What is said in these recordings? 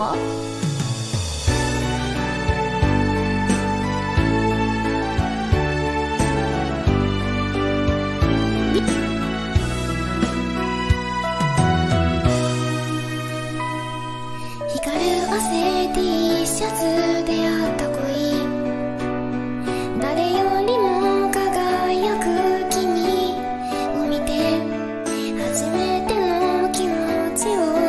か？光る汗 T シャツであった恋。誰よりも輝く君。を見て初めての気持ちを。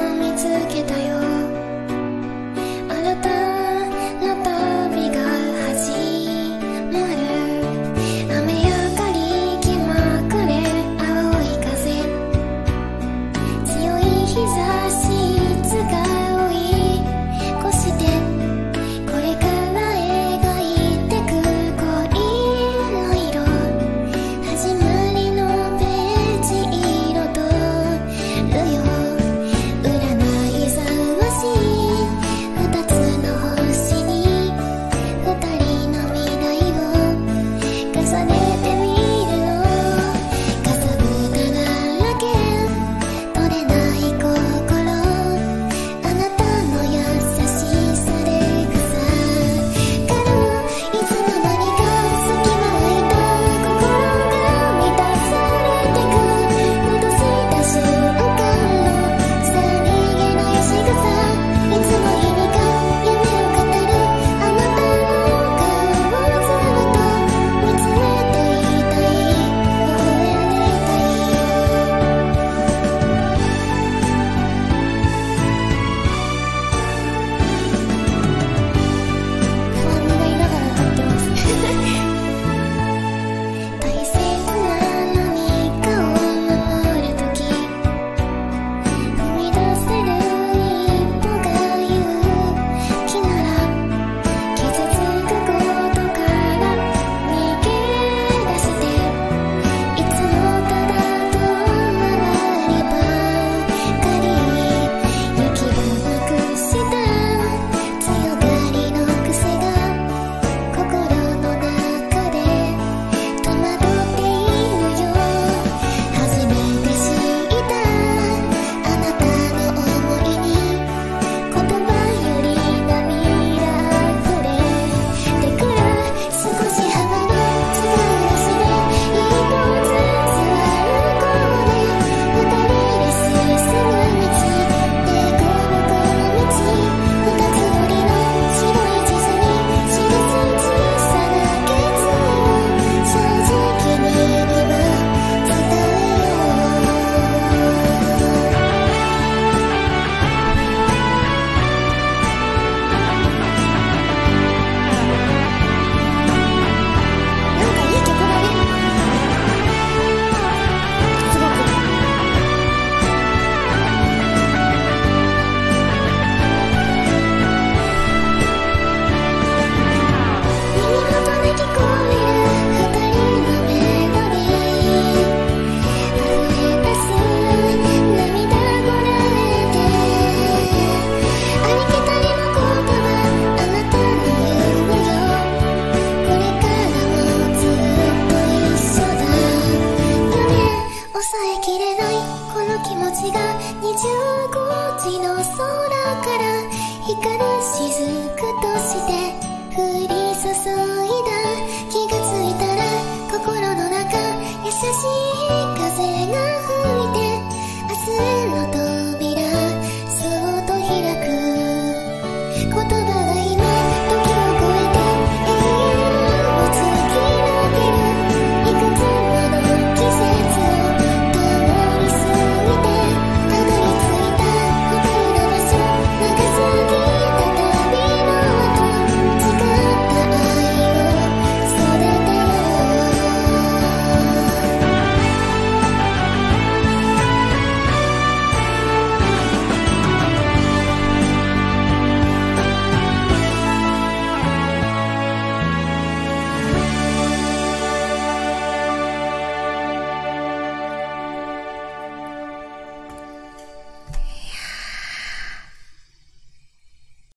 25時の空から光る雫として降り注ぐ。